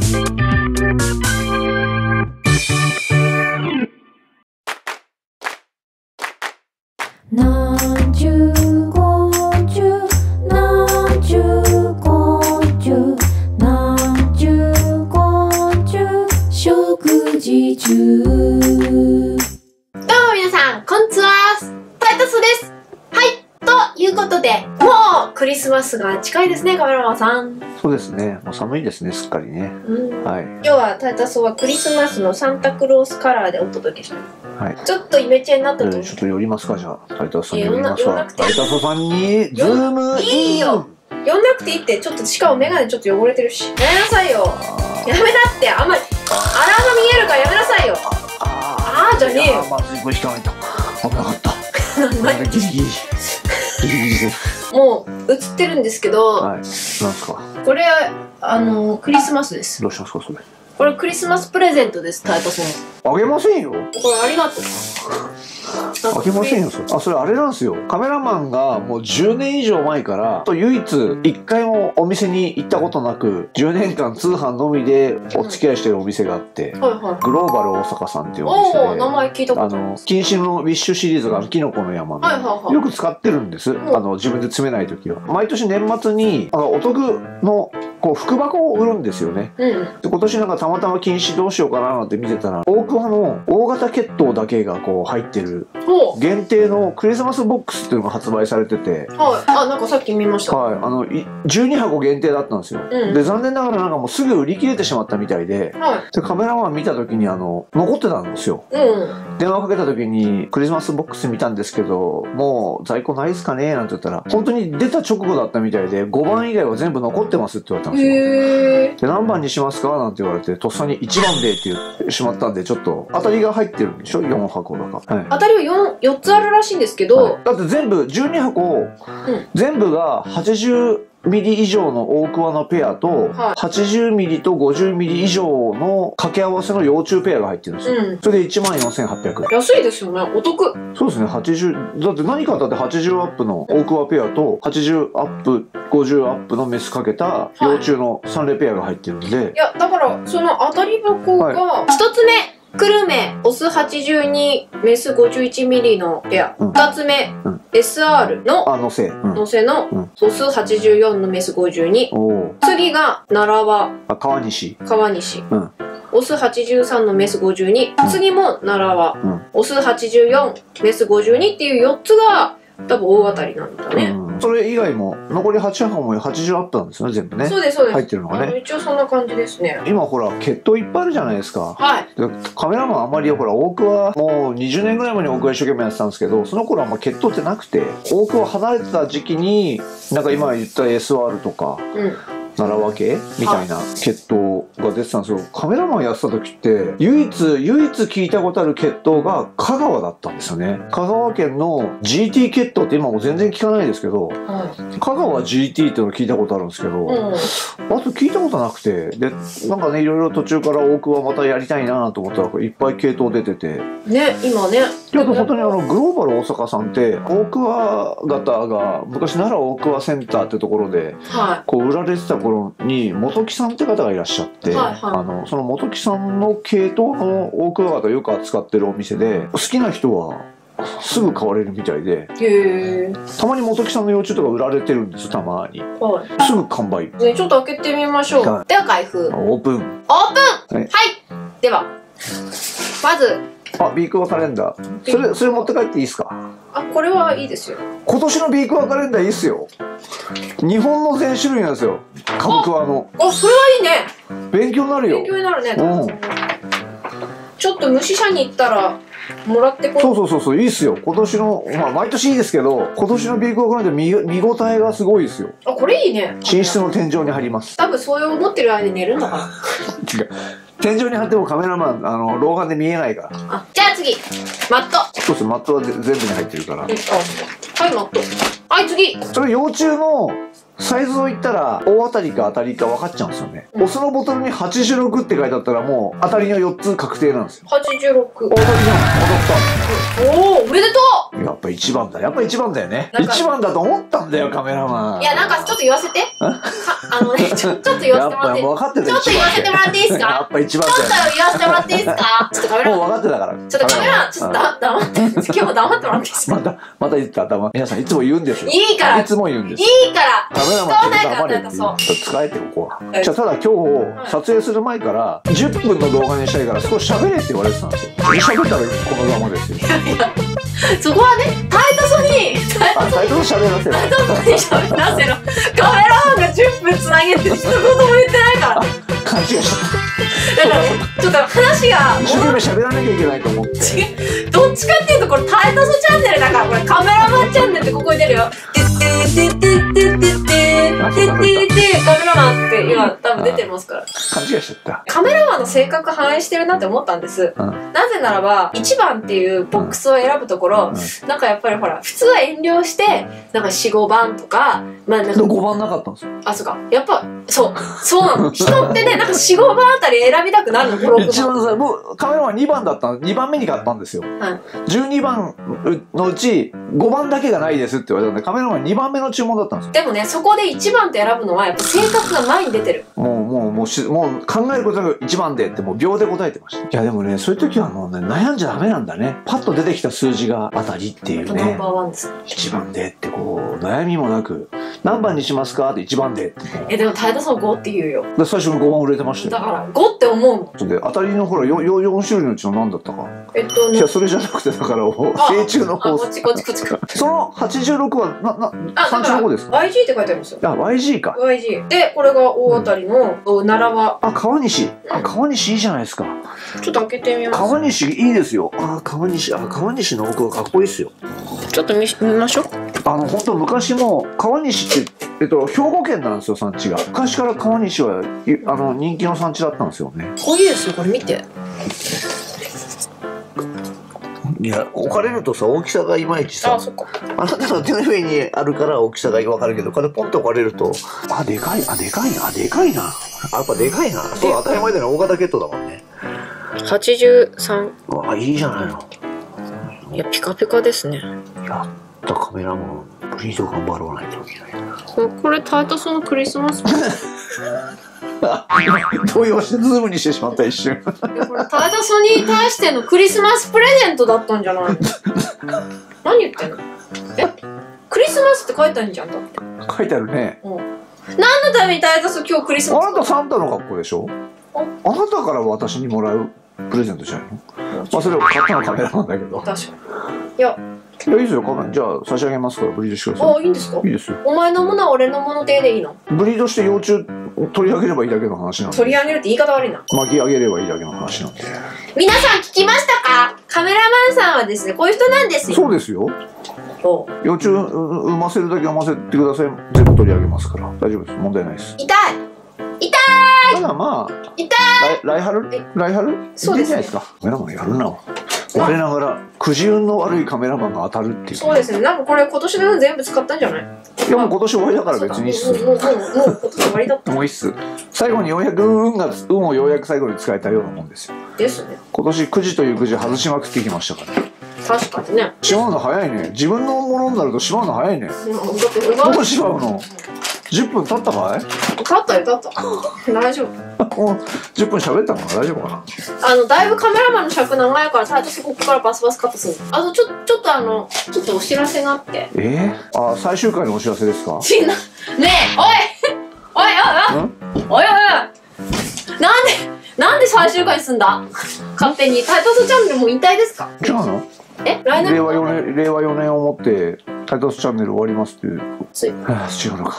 なんスマスが近いですね、カメラマンさん。そうですね。もう寒いですね、すっかりね。うん、はい。今日はタイタスはクリスマスのサンタクロースカラーでお届けします。はい。ちょっとイメチェンになったと思うえーちょっと寄りますか、じゃあ。タイタスさんいや寄りますわ。タイタスさんに、ズームいいよ寄んなくていいって、ちょっとしかもメガネちょっと汚れてるし。やめなさいよあやめなって、あんまり、粗が見えるからやめなさいよああーじゃねえよまずい、これ引かないと。危なかった。何？ギリギリ。ギリギリです。もう映ってるんですけど、はい。なんですか？これあのクリスマスですどうしますか、それ？これクリスマスプレゼントですタイタスのあげませんよ。これありがとうあげませんよ、それ。あ、それあれなんですよ。カメラマンがもう10年以上前から、と唯一1回もお店に行ったことなく、10年間通販のみでお付き合いしてるお店があって、はいはいグローバル大阪さんっていうお店で。名前聞いたことあの、禁止のウィッシュシリーズがキノコの山の、はいはいはいよく使ってるんです。んあの、自分で詰めない時は。毎年年末に、あの、お得の、こう、福箱を売るんですよね。うん。で今年なんかたまたま禁止どうしようかななんて見てたら、大桑の大型血統だけがこう入ってる限定のクリスマスボックスっていうのが発売されてて、はい。あなんかさっき見ました。はい、あの、い12箱限定だったんですよ。うん。で、残念ながらなんかもうすぐ売り切れてしまったみたいで、はで、カメラマン見た時にあの、残ってたんですよ。いうん。電話かけた時に、クリスマスボックス見たんですけど、もう在庫ないですかねなんて言ったら、本当に出た直後だったみたいで、5番以外は全部残ってますって言われたんですよ。へえで、何番にしますかなんて言われて、とっさに1番でって言ってしまったんで、ちょっと、当たりが入ってるんでしょ ?4 箱だから。はい。当たりは 4, 4つあるらしいんですけど、はいだって全部12箱、全部が80ミリ以上の大桑のペアと、はい。80ミリと50ミリ以上の掛け合わせの幼虫ペアが入ってるんですよ。うん。それで1万4800円。安いですよね。お得。そうですね、80、だって何かあったって80アップの大桑ペアと、80アップ、50アップのメスかけた幼虫の3例ペアが入ってるんで。い、やだからその当たり箱が一つ目久留米オス82メス51ミリのペア。うん。二つ目、うん。SR のあ、のせい。うん。乗せのうん。オス84のメス52おお。次が奈良はあ、川西。川西、うん。オス83のメス52、うん。次も奈良は、うん。オス84メス52っていう4つが多分大当たりなんだね、うん。それ以外も、残り8箱も80アップなんですよね、全部ね。そうですそうです、入ってるのがあのね。一応そんな感じですね今ほら、血統いっぱいあるじゃないですか。はいでカメラマンあんまりほら大桑もう20年ぐらい前に大桑一生懸命やってたんですけどその頃はあんま血統ってなくて大桑離れてた時期になんか今言った SR とかうん奈良分け？みたいな血統が出てたんですよカメラマンやってた時って唯一唯一聞いたことある血統が香川だったんですよね。香川県の GT 血統って今も全然聞かないですけどは香川 GT っていうの聞いたことあるんですけど、いうん。あと聞いたことなくてでなんかねいろいろ途中から大桑またやりたいなと思ったらいっぱい系統出てて。ね今ね。でも本当にあのグローバル大阪さんって大桑方が昔奈良大桑センターってところではこう売られてた頃に本木さんって方がいらっしゃって、はいはい。あのその本木さんの系統の大桑方をよく扱ってるお店で好きな人はすぐ買われるみたいでたまに本木さんの幼虫とか売られてるんですたまに。はい。すぐ完売。ねちょっと開けてみましょう、はでは開封。オープン。オープン。はい、では。まずあビークワカレンダー。それそれ持って帰っていいですか？あこれはいいですよ。今年のビークワカレンダーいいっすよ。日本の全種類なんですよ。カブクワの。あそれはいいね。勉強になるよ。勉強になるねうん。ちょっとむし社に行ったらもらってこそうそうそうそういいっすよ。今年のまあ毎年いいですけど今年のビークワカレンダー見見応えがすごいですよ。あこれいいね。寝室の天井に貼ります。多分そういう思ってる間に寝るのかな。違 う天井に貼ってもカメラマンあの老眼で見えないから。あじゃあ次。マット。そうですマットはぜ全部に入ってるから。うん。あはいマット。はい次。それ幼虫のサイズを言ったら大当たりか当たりか分かっちゃうんですよね、うん。オスのボトルに86って書いてあったらもう当たりの4つ確定なんですよ。86大当たりじゃん当た。っおおおめでとたやっぱぱ一番だ。やっぱ一番だよね。一番だと思ったんだよ、カメラマン。いや、なんかちょっと言わせて。かあのね、ちょ、ちょっと言わせてもらって。分かってたちょっと言わせてもらっていいですかやっぱ一番っとだよ。言わせてもらっていいですか？ちょっとカメラもう。分かってたから。ちょっとカメラちょっとだ黙って。今日も黙ってもらっていいですかまた、また言った頭。皆さんいつも言うんですよ。いいからいつも言うんです。いいからカメラマン使わないからっていう。使えてここは。はいじゃあただ今日撮影する前から10分の動画にしたいから少し喋れって言われてたんですよ。喋ったらこのままですよ。そこはね、タイトソに、タイあ、タイトル喋らせろ。タイトソに喋らせろ。カメラマンが10分つなげて一言も言ってないから。勘違いしちゃった。だからね、ちょっと話が、一生懸命喋らなきゃいけないと思って。どっちかっていうとこれタイトソチャンネルだからこれカメラマンチャンネルってここに出るよ。てててててててカメラマンって今多分出てますから勘違いしちゃったカメラマンの性格反映してるなって思ったんです、なぜならば1番っていうボックスを選ぶところ、なんかやっぱりほら普通は遠慮してなんか45番とかまあなんか5番なかったんですよあそうかやっぱそうそうなの人ってねなんか45番あたり選びたくなるの一番さ僕カメラマン2番だった2番目に買ったんですよ、はい、12番のうち5番だけがないですって言われたんでカメラマン2番目の注文だったんですよ。でもねそこで1番って選ぶのはやっぱ性格が前に出てるもう、もう、もうし、もう考えることなく1番でってもう秒で答えてました。いや、でもね、そういう時はもうね、悩んじゃダメなんだね。パッと出てきた数字が当たりっていうねナンバ。ーワンです1番でってこう、悩みもなく、何番にしますか？って1番で。えでもタイトソン5って言うよで最初に5番売れてましたよ。だから5って思うもんで、当たりのほら、4, 4種類のうちの何だったか。えっとねいや、それじゃなくて、だから、あ成虫のあ方こっちこっちこっちこっちその86は、な、な、あ産地の方ですか？YG って書いてあるんですよあ、YG か。YG でこれが大当たりのお奈良はあ、川西。あ、川西いいじゃないですか。ちょっと開けてみます川西いいですよ。あ、川西、あ、川西の奥はかっこいいですよ。ちょっと見見ましょうあの、本当昔も、川西って、えっと、兵庫県なんですよ、産地が。昔から川西は、いあの、人気の産地だったんですよね。こういうですよこれ見ていや、置かれるとさ、大きさがいまいちあそっかあなたの手の上にあるから大きさがわかるけど、これポンと置かれると、あ、でかい、あ、でかいな、でかいな。あ、やっぱでかいな。そう、当たり前だよね、大型ケットだもんね。83あ、いいじゃないの。いやピカピカですねやったカメラマン、ブリード頑張らないといけないな。ここれタイトソンのクリスマス？動揺してズームにしてしまった一瞬。タイトソンに対してのクリスマスプレゼントだったんじゃない？の何言ってんの？えクリスマスって書いてあるじゃんだって。書いてあるね。何のためにタイトソン今日クリスマス？あなたサンタの格好でしょ？ああなたから私にもらうプレゼントじゃないの？まあそれを買ったのはカメラマンだけど。確かに。いやいや、いいですよ、カメラ。じゃあ差し上げますから、ブリードしてくださあいいんですか？い。いいですよ。お前のものは俺のものででいいの？ブリードして幼虫取り上げればいいだけの話なんで。取り上げるって言い方悪いな巻き上げればいいだけの話なんで。皆さん聞きましたか？カメラマンさんはですねこういう人なんですよそうですよ。幼虫う産ませるだけ産ませてください。全部取り上げますから。大丈夫です。問題ないです。痛いただまあ、痛来来春え来春そうですいいんじゃないですか。カメラマンやるな。我ながら、くじ運の悪いカメラマンが当たるっていう。そうですねなんかこれ今年の分全部使ったんじゃない？いやもう今年終わりだから別にいいっすもうもうもうもう今年終わりだったもういいっす。最後にようやく運が、運をようやく最後に使えたようなもんですよ。ですね今年くじというくじ外しまくってきましたから。確かにねしまうの早いね。自分のものになるとしまうの早いね。うんだってうしまうの ?10 分経ったかい？立ったよ立った。大丈夫。もう10分喋ったのかな？大丈夫かな？あのだいぶカメラマンの尺長いから最初ここからバスバスカットするあとちょちょっとあのちょっとお知らせがあって。えー、あ、最終回のお知らせですか？ちなねえおい！おいおいおい！ん？おいおいなんでなんで最終回にすんだ？勝手に。タイトルチャンネルもう引退ですか？違うのえ来年？令和4年、令和4年をもって、タイトルチャンネル終わりますっていう。はあ、違うのか。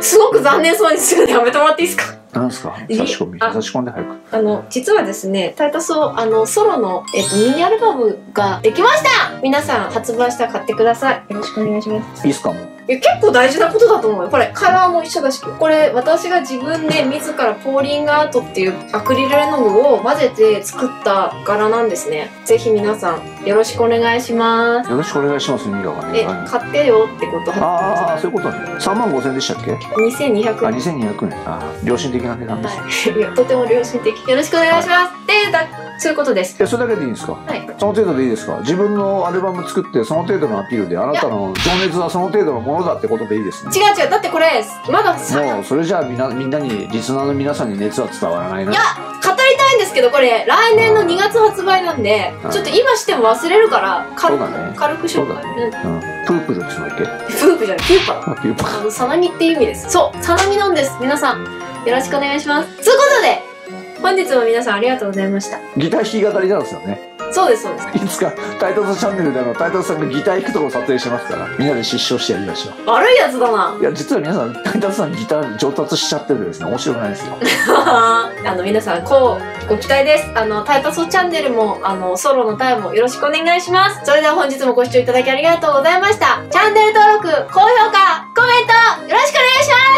すごく残念そうにすぐにやめてもらっていいですか？なんですか？い？差し込み。あ差し込んで早く。あの実はですねタイタスをあのソロの、えっとミニアルバムができました皆さん発売したら買ってくださいよろしくお願いしますいいっすか？もう。いや結構大事なことだと思うよ。これカラーも一緒だし。これ私が自分で自らポーリングアートっていうアクリル絵の具を混ぜて作った柄なんですね。ぜひ皆さんよろしくお願いします。よろしくお願いします、意味がわかんない。え何？買ってよってことああ、そういうことね。3万5千でしたっけ？2200あ、円2200円。あー良心的な値段ですね。はい、いやとても良心的。よろしくお願いします、でいうだ、そういうことです。え、それだけでいいんですか？はい。その程度でいいですか？自分のアルバム作ってその程度のアピールであなたの情熱はその程度のものだってことでいいですね。違う違う。だってこれ、まださ、もうそれじゃあみんなみんなにリスナーの皆さんに熱は伝わらないな。いや語りたいんですけど、これ、来年の2月発売なんでは、いちょっと今しても忘れるから、軽く、そうだね軽く紹介。そうだねうん。うん。プープルって言うんだっけ？フープじゃない、ピューパー。あピューパあの、さなみっていう意味です。そう、さなみなんです。皆さん、よろしくお願いします。ということで、本日も皆さんありがとうございました。ギター弾き語りなんですよね。そうです、そうです。いつかタイトルチャンネルであのタイトルさんがギター弾くところ撮影してますからみんなで失笑してやりましょう。悪いやつだな。いや実は皆さんタイトルさんギター上達しちゃってるんですね面白くないですよ。あの、皆さん、こう、ご期待です。あの、タイパソチャンネルも、あの、ソロのタイムもよろしくお願いします。それでは本日もご視聴いただきありがとうございました。チャンネル登録、高評価、コメント、よろしくお願いします